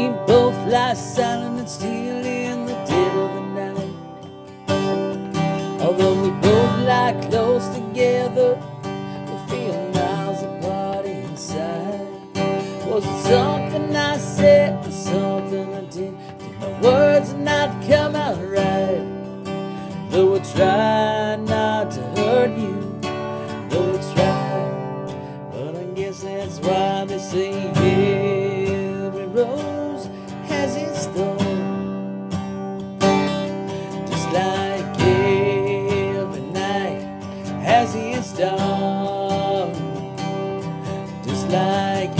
We both lie silent and still in the dead of the night. Although we both lie close together, we feel miles apart inside. Was it something I said or something I did? Did my words not come out right? Though I try not to hurt you, though I try, but I guess that's why they say like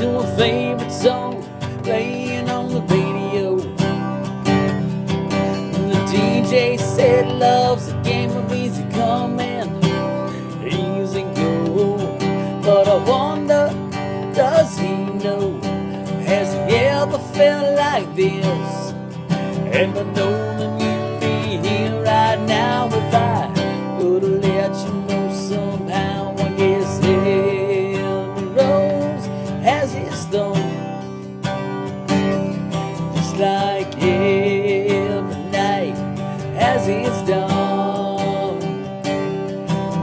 to a favorite song playing on the radio. And The DJ said love's a game of easy come and easy go. But I wonder, does he know? Has he ever felt like this? Has its dawn.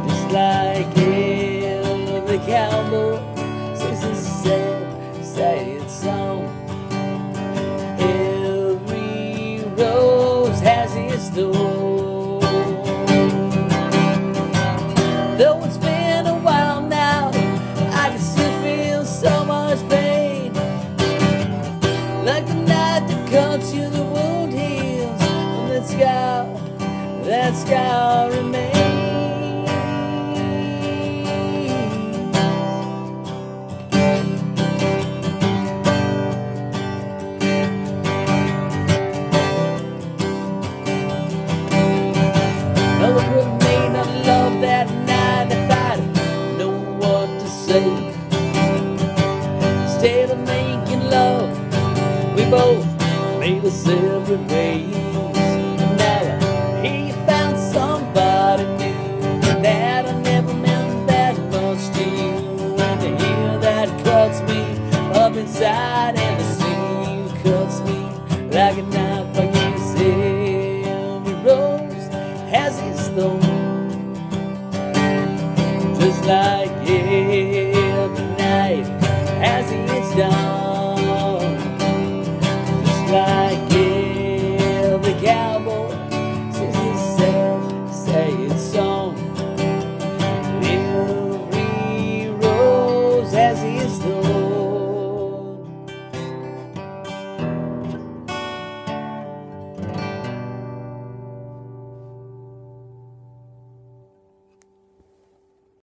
Just like every cowboy sings his sad, sad song. Every rose has its thorn. Though it's been a while now, I can still feel so much pain. Like the night that cuts you, the wound heals, and that scar, that scar remains. It would not love that night if I didn't know what to say. Instead of making love, we both made us separate ways. Inside, and